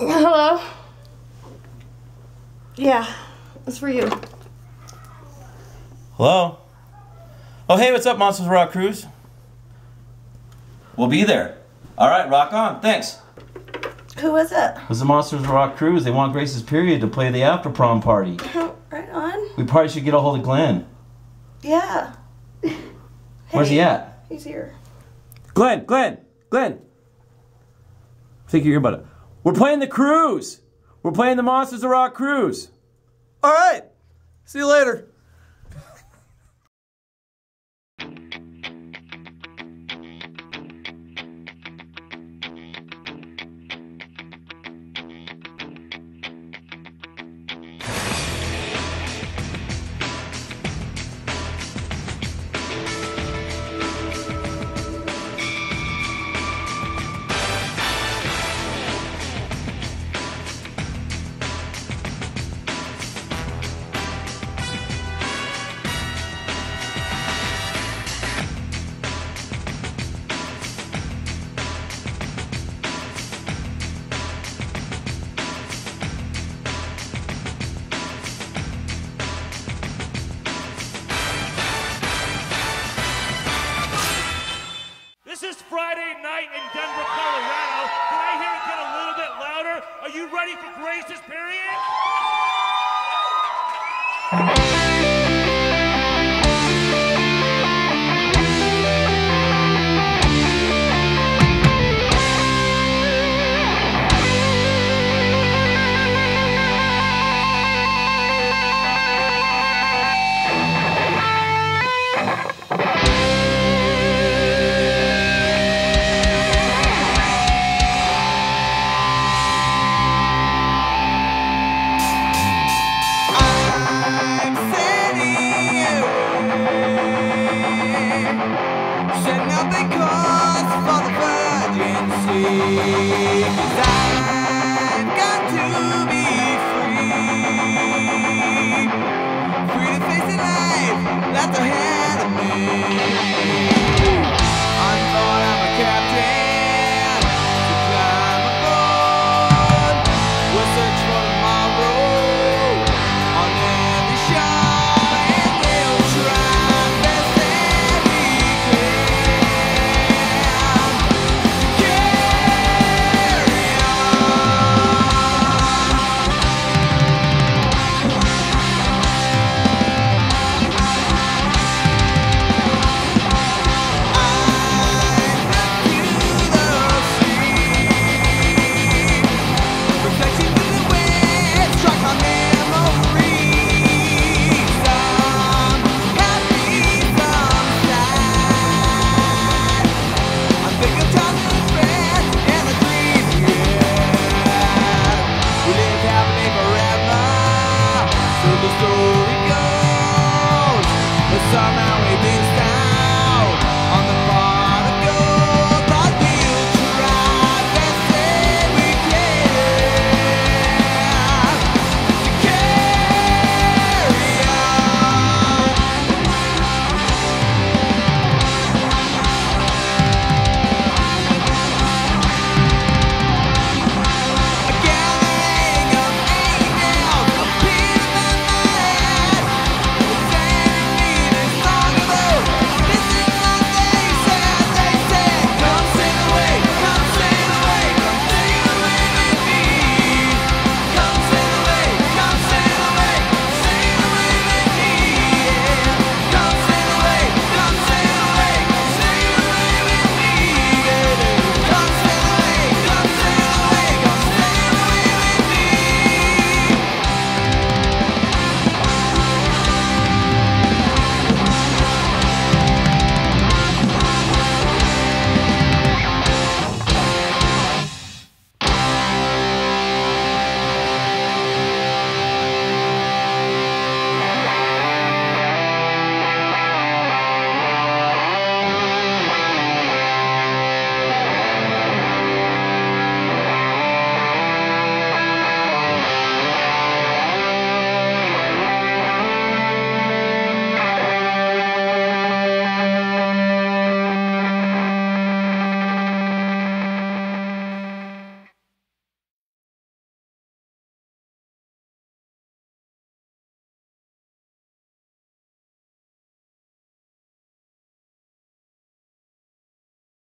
Hello? Yeah, it's for you. Hello? Oh, hey, what's up, Monsters Rock Cruise? We'll be there. All right, rock on. Thanks. Who was it? This is the Monsters Rock Cruise. They want Grace's period to play the after prom party. right on. We probably should get a hold of Glen. Yeah. Where's he at? He's here. Glen, Glen, Glen. Take your earbud. We're playing the cruise. We're playing the Monsters of Rock cruise. All right. See you later. You ready for grace this period? Life that's ahead of me. I'm I'm a captain